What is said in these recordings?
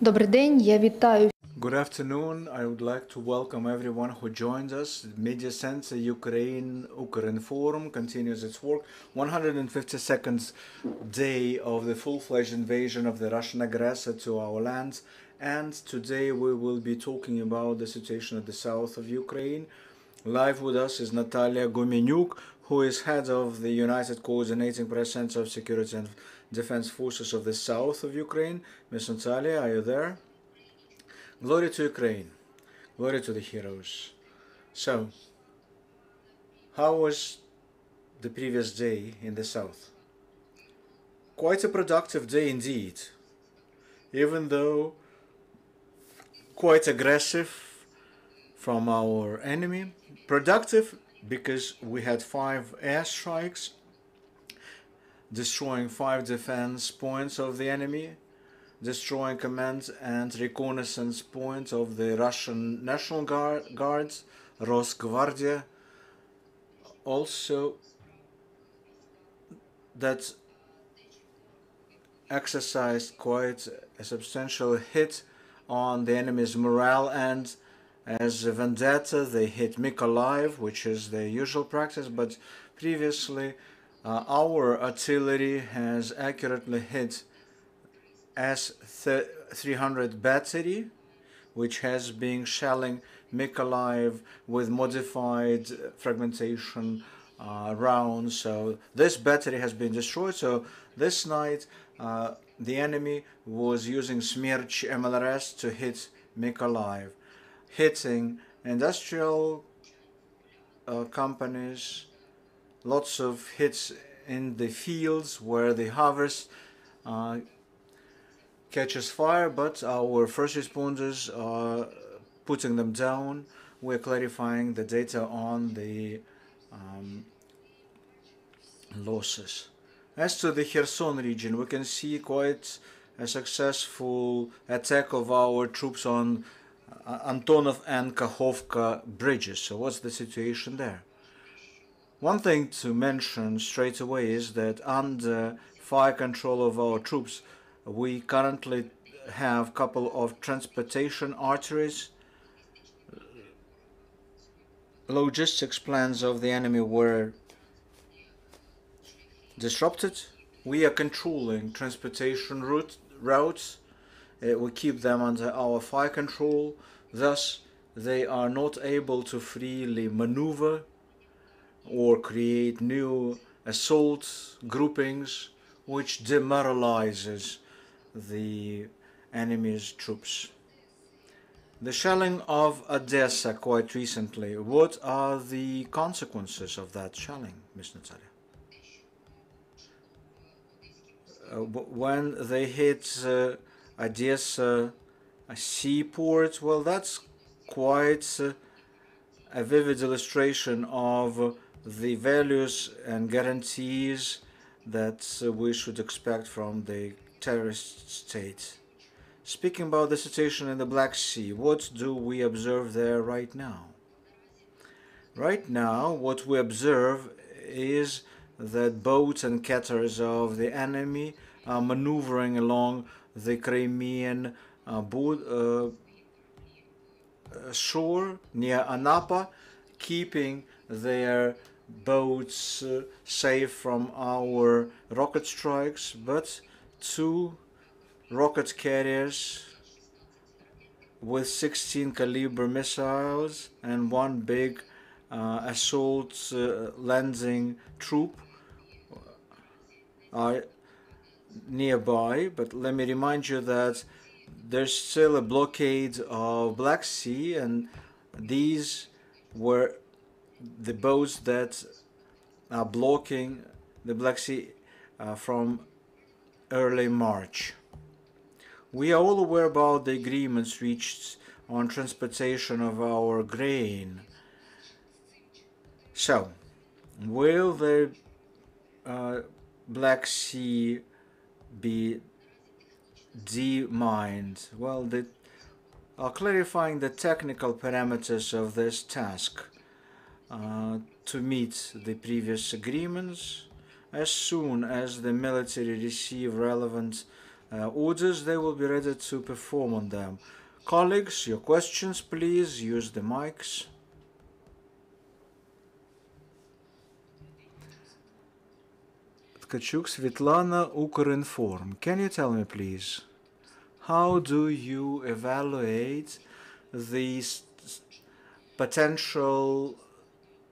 Добрий день, я вітаю Good afternoon. I would like to welcome everyone who joins us. Media Center Ukraine Ukraine Forum continues its work. 152nd day of the full-fledged invasion of the Russian aggressor to our lands. And today we will be talking about the situation at the south of Ukraine. Live with us is Natalia Gomenyuk, who is head of the United Coordinating Press Center of Security and Defense Forces of the south of Ukraine. Miss Natalia, are you there? Glory to Ukraine. Glory to the heroes. So, how was the previous day in the south? Quite a productive day indeed. Even though quite aggressive from our enemy. Productive because we had five airstrikes destroying five defense points of the enemy destroying command and reconnaissance points of the Russian National Guard, Guards, Rosgvardia. Also, that exercised quite a substantial hit on the enemy's morale and as a vendetta they hit Mykolaiv, which is their usual practice, but previously uh, our artillery has accurately hit S-300 battery, which has been shelling Mykolaiv with modified fragmentation uh, rounds. So this battery has been destroyed. So this night, uh, the enemy was using Smerch MLRS to hit Mykolaiv, hitting industrial uh, companies, lots of hits in the fields where the harvest uh, catches fire, but our first responders are putting them down. We're clarifying the data on the um, losses. As to the Kherson region, we can see quite a successful attack of our troops on uh, Antonov and Kakhovka bridges. So what's the situation there? One thing to mention straight away is that under fire control of our troops, we currently have a couple of transportation arteries. Logistics plans of the enemy were disrupted. We are controlling transportation route, routes. We keep them under our fire control. Thus, they are not able to freely maneuver or create new assault groupings, which demoralizes the enemy's troops. The shelling of Odessa quite recently, what are the consequences of that shelling, Ms. Natalia? Uh, when they hit uh, Odessa seaport, well, that's quite uh, a vivid illustration of the values and guarantees that we should expect from the terrorist state. Speaking about the situation in the Black Sea, what do we observe there right now? Right now, what we observe is that boats and cutters of the enemy are maneuvering along the Crimean uh, uh, shore near Anapa, keeping their boats uh, safe from our rocket strikes, but two rocket carriers with 16 Kalibr missiles and one big uh, assault uh, landing troop are nearby but let me remind you that there's still a blockade of Black Sea and these were the boats that are blocking the Black Sea uh, from early March. We are all aware about the agreements reached on transportation of our grain. So, will the uh, Black Sea be demined? Well, the, uh, clarifying the technical parameters of this task uh, to meet the previous agreements as soon as the military receive relevant uh, orders, they will be ready to perform on them. Colleagues, your questions, please use the mics. Tkachuk Svetlana Ukrinform. Can you tell me, please, how do you evaluate the potential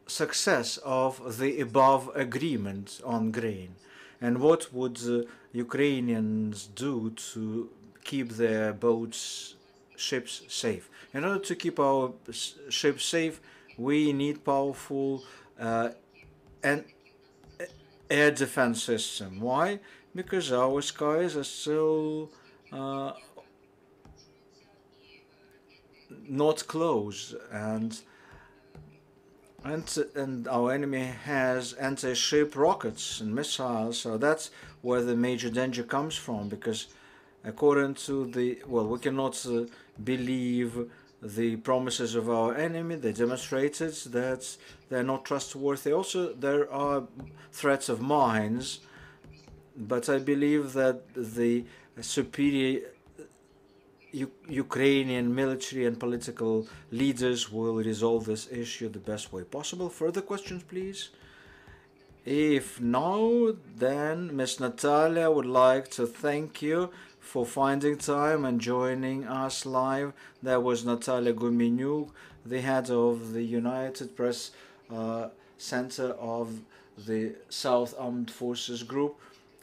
success of the above agreement on grain? And what would Ukrainians do to keep their boats, ships safe? In order to keep our ships safe, we need powerful uh, and air defense system. Why? Because our skies are still uh, not close and and and our enemy has anti-ship rockets and missiles so that's where the major danger comes from because according to the well we cannot uh, believe the promises of our enemy they demonstrated that they're not trustworthy also there are threats of mines but i believe that the superior U Ukrainian military and political leaders will resolve this issue the best way possible. Further questions, please? If no, then Ms. Natalia would like to thank you for finding time and joining us live. That was Natalia Gumenyuk, the head of the United Press uh, Center of the South Armed Forces Group.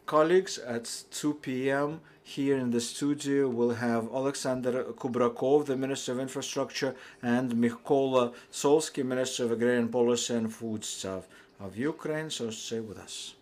Colleagues, at 2 p.m. Here in the studio, we'll have Alexander Kubrakov, the Minister of Infrastructure, and Mykola Solsky, Minister of Agrarian Policy and Foodstuff of Ukraine. So stay with us.